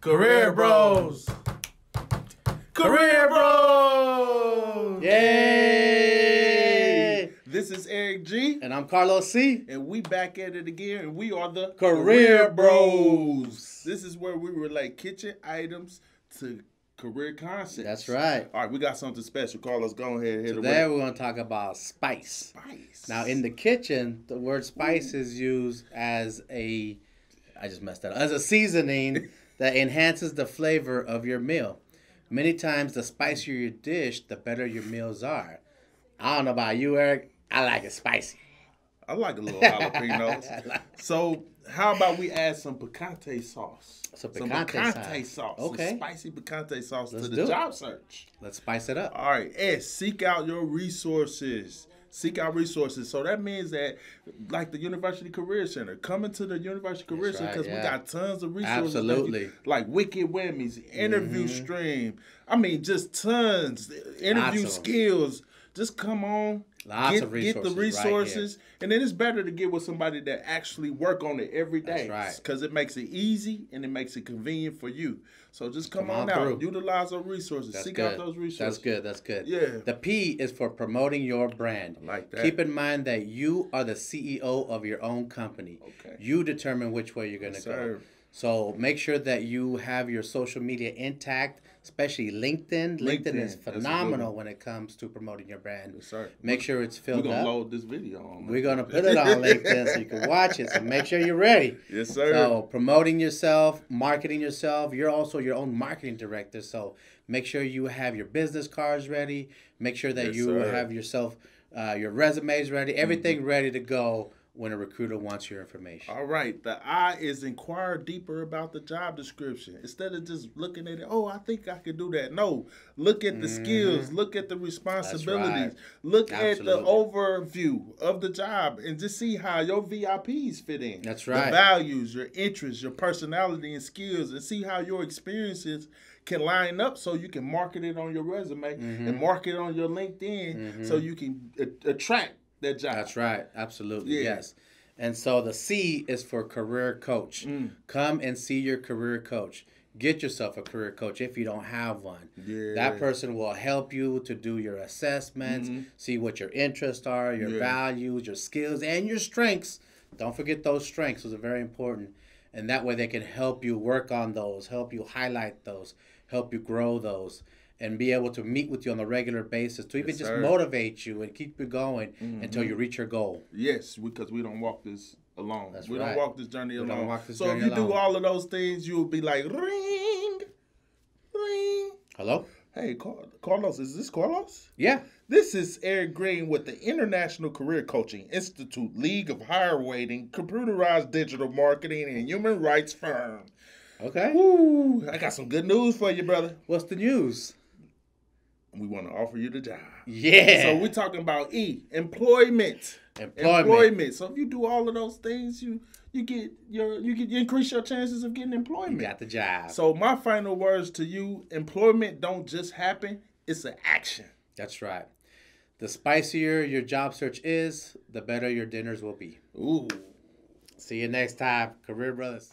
Career Bros. Career Bros. Yay! This is Eric G. And I'm Carlos C. And we back at it again, and we are the Career Bros. This is where we relate kitchen items to career concepts. That's right. All right, we got something special. Carlos, go ahead. Hit Today we're going to talk about spice. Spice. Now, in the kitchen, the word spice is used as a, I just messed that up, as a seasoning that enhances the flavor of your meal. Many times, the spicier your dish, the better your meals are. I don't know about you, Eric. I like it spicy. I like a little jalapenos. so, how about we add some picante sauce? Some Some picante picante sauce. Okay. Some spicy picante sauce Let's to the it. job search. Let's spice it up. All right, S, seek out your resources. Seek out resources. So that means that, like the University Career Center, coming to the University Career That's Center because right, we got tons of resources. Absolutely. Mm-hmm. like Wicked Whammies, interview stream. I mean, just tons. Interview 'em. skills. Just come on. Lots get, of Get the resources right and then it's better to get with somebody that actually work on it every day. That's right. Because it makes it easy and it makes it convenient for you. So just come, Come on, on out. through. Utilize those resources. That's Seek good. out those resources. That's good. That's good. Yeah. The P is for promoting your brand. I like that. Keep in mind that you are the CEO of your own company. Okay. You determine which way you're going to Yes, go. sir. So make sure that you have your social media intact, especially LinkedIn. LinkedIn, LinkedIn, is that's a good phenomenal when it comes to promoting your brand. Yes, sir. Make sure it's filled We're gonna up. load this video on. We're gonna put it on LinkedIn so you can watch it. So make sure you're ready. Yes, sir. So promoting yourself, marketing yourself. You're also your own marketing director. So make sure you have your business cards ready. Make sure that Yes, you sir. Mm-hmm. have yourself, uh, your resumes ready. Everything ready to go when a recruiter wants your information. All right. The I is inquire deeper about the job description instead of just looking at it. Oh, I think I could do that. No, look at the skills. Look at the responsibilities. Look at the overview of the job, and just see how your VIPs fit in. That's The right. values, your interests, your personality, and skills, and see how your experiences can line up so you can market it on your resume Mm-hmm. and market it on your LinkedIn so you can a- attract job. That's right. Absolutely. Yeah. Yes. And so the C is for career coach. Mm. Come and see your career coach. Get yourself a career coach if you don't have one. Yeah. That person will help you to do your assessments, see what your interests are, your Mm-hmm. Yeah. values, your skills, and your strengths. Don't forget those strengths. Those are very important. And that way they can help you work on those, help you highlight those, help you grow those, and be able to meet with you on a regular basis to even Yes, just sir. Mm-hmm. motivate you and keep you going until you reach your goal. Yes, because we don't walk this alone. That's we right. don't walk this journey We alone. this so journey if you do all of those things, you'll be like ring, ring. Hello? Hey, Carlos, is this Carlos? Yeah. This is Eric Green with the International Career Coaching Institute League of Higher Weighting, computerized digital marketing, and human rights firm. Okay. Woo! I got some good news for you, brother. What's the news? We want to offer you the job. Yeah. So we're talking about E, employment. Employment. So if you do all of those things, you you get your you get you increase your chances of getting employment. You got the job. So my final words to you: employment don't just happen; it's an action. That's right. The spicier your job search is, the better your dinners will be. Ooh. See you next time, Career Brothers.